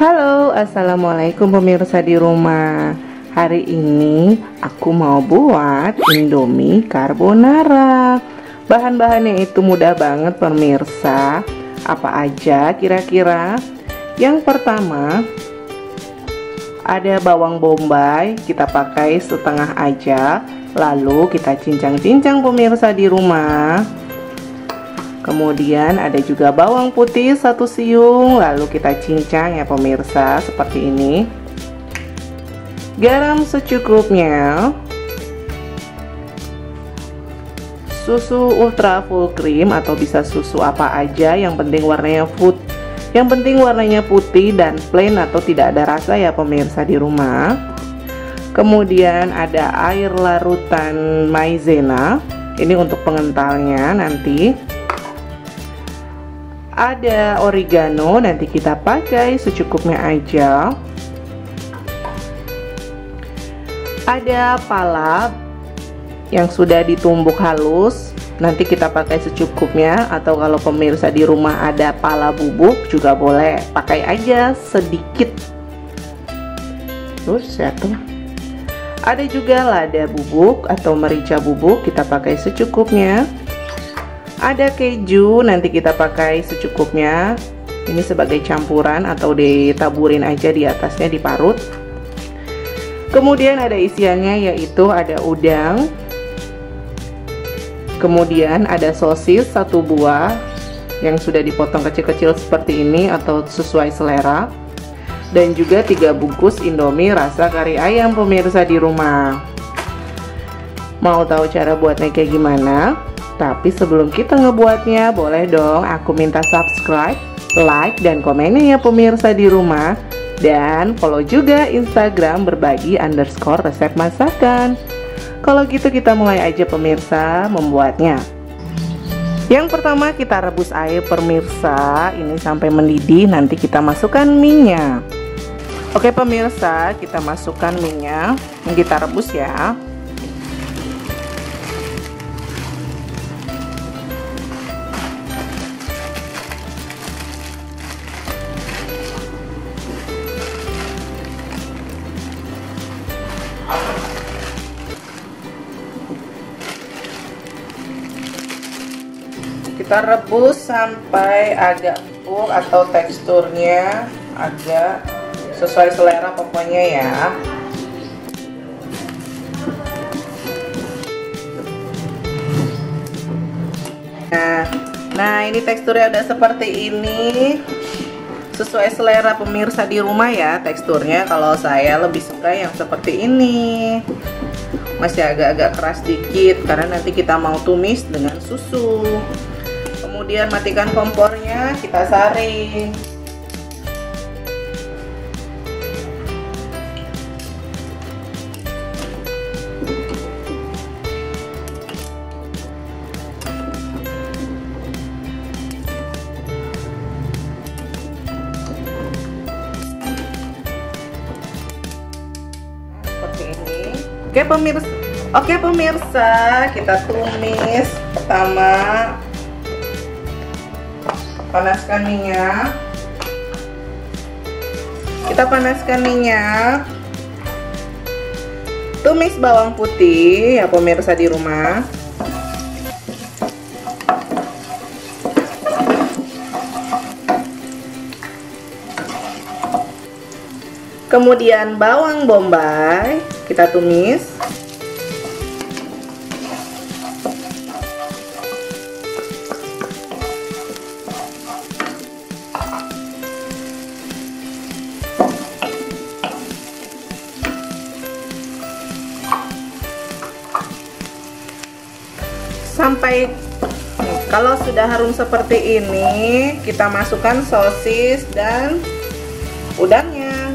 Halo, assalamualaikum pemirsa di rumah. Hari ini aku mau buat Indomie carbonara. Bahan-bahannya itu mudah banget pemirsa. Apa aja kira-kira? Yang pertama ada bawang bombay, kita pakai setengah aja. Lalu kita cincang-cincang pemirsa di rumah. Kemudian ada juga bawang putih satu siung, lalu kita cincang ya pemirsa seperti ini. Garam secukupnya. Susu ultra full cream atau bisa susu apa aja yang penting warnanya food yang penting warnanya putih dan plain atau tidak ada rasa ya pemirsa di rumah. Kemudian ada air larutan maizena. Ini untuk pengentalnya nanti ada oregano nanti kita pakai secukupnya aja. Ada pala yang sudah ditumbuk halus nanti kita pakai secukupnya. Atau kalau pemirsa di rumah ada pala bubuk juga boleh pakai aja sedikit. Terus satu ada juga lada bubuk atau merica bubuk kita pakai secukupnya ada keju nanti kita pakai secukupnya ini sebagai campuran atau ditaburin aja di atasnya diparut Kemudian ada isiannya yaitu ada udang, kemudian ada sosis satu buah yang sudah dipotong kecil-kecil seperti ini atau sesuai selera, dan juga tiga bungkus Indomie rasa kari ayam pemirsa di rumah. Mau tahu cara buatnya kayak gimana? Tapi sebelum kita ngebuatnya, boleh dong aku minta subscribe, like, dan komennya ya pemirsa di rumah dan follow juga Instagram berbagi underscore resep masakan. Kalau gitu kita mulai aja pemirsa membuatnya. Yang pertama kita rebus air pemirsa ini sampai mendidih nanti kita masukkan minyak. Oke pemirsa kita masukkan minyak yang kita rebus ya. Kita rebus sampai agak empuk atau teksturnya agak sesuai selera pokoknya ya. Nah nah ini teksturnya udah seperti ini. Sesuai selera pemirsa di rumah ya teksturnya. Kalau saya lebih suka yang seperti ini. Masih agak-agak keras dikit karena nanti kita mau tumis dengan susu kemudian matikan kompornya kita saring. Oke pemirsa. Oke pemirsa kita tumis pertama panaskan minyak. Kita panaskan minyak. Tumis bawang putih ya pemirsa di rumah. Kemudian bawang bombay kita tumis sampai kalau sudah harum seperti ini kita masukkan sosis dan udangnya.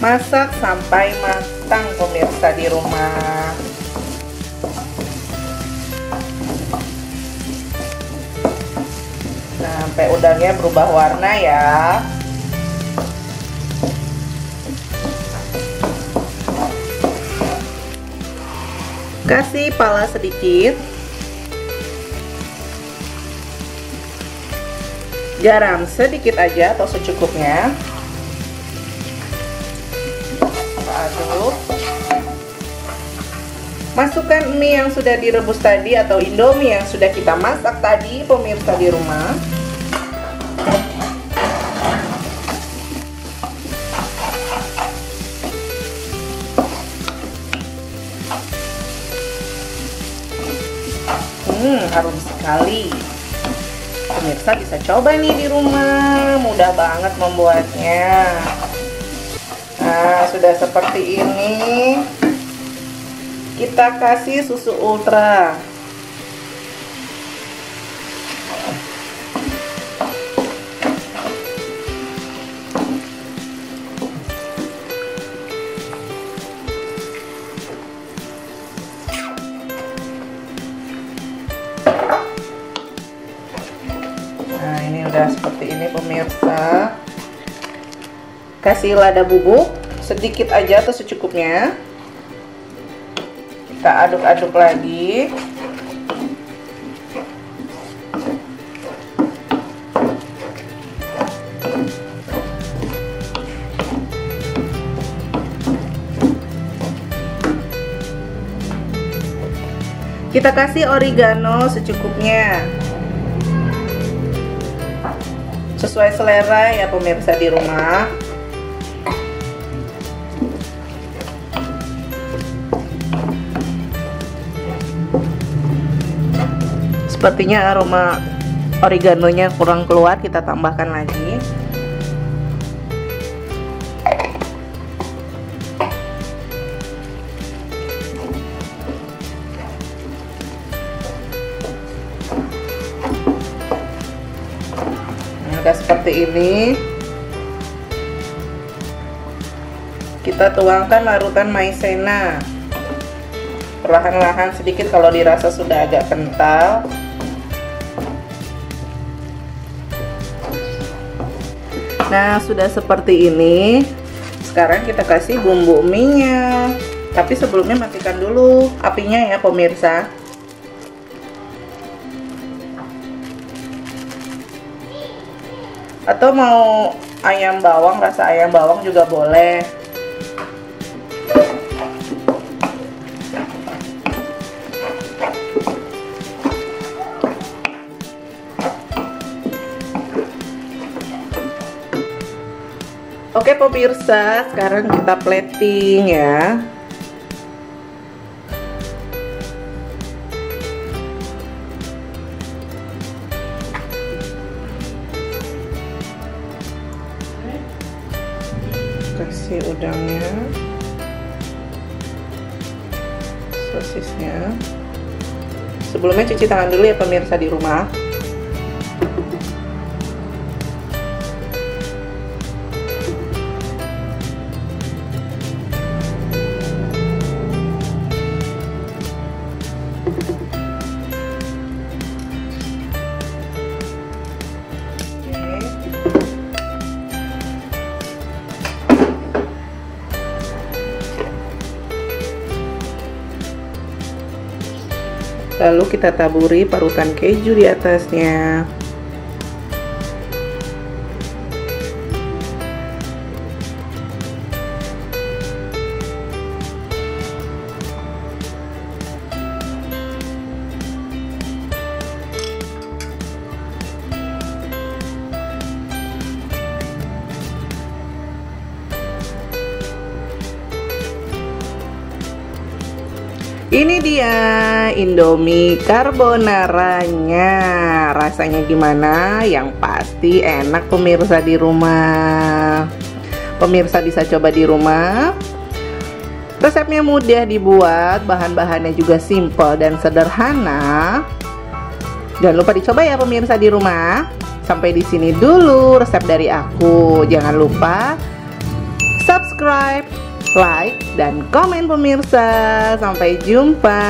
Masak sampai matang pemirsa di rumah. Sampai udangnya berubah warna ya kasih pala sedikit. Garam sedikit aja atau secukupnya. Aduk. Masukkan mie yang sudah direbus tadi atau indomie yang sudah kita masak tadi pemirsa di rumah hmm harum sekali. Pemirsa bisa coba nih di rumah. Mudah banget membuatnya. Nah sudah seperti ini. Kita kasih susu ultra Nah ini udah seperti ini pemirsa. Kasih lada bubuk Sedikit aja atau secukupnya. Kita aduk-aduk lagi. Kita kasih oregano secukupnya sesuai selera ya pemirsa di rumah. Sepertinya aroma oreganonya kurang keluar kita tambahkan lagi udah seperti ini. Kita tuangkan larutan maizena. Perlahan-lahan sedikit kalau dirasa sudah agak kental. Nah sudah seperti ini. Sekarang kita kasih bumbu mie nya tapi sebelumnya matikan dulu apinya ya pemirsa atau mau ayam bawang rasa ayam bawang juga boleh Oke pemirsa, sekarang kita plating ya. Udangnya. Sosisnya. Sebelumnya cuci tangan dulu ya pemirsa di rumah lalu kita taburi parutan keju di atasnya Ini dia Indomie carbonaranya. Rasanya gimana? Yang pasti enak pemirsa di rumah. Pemirsa bisa coba di rumah. Resepnya mudah dibuat, bahan-bahannya juga simple dan sederhana. Jangan lupa dicoba ya pemirsa di rumah. Sampai di sini dulu resep dari aku. Jangan lupa subscribe like, dan komen pemirsa. Sampai jumpa.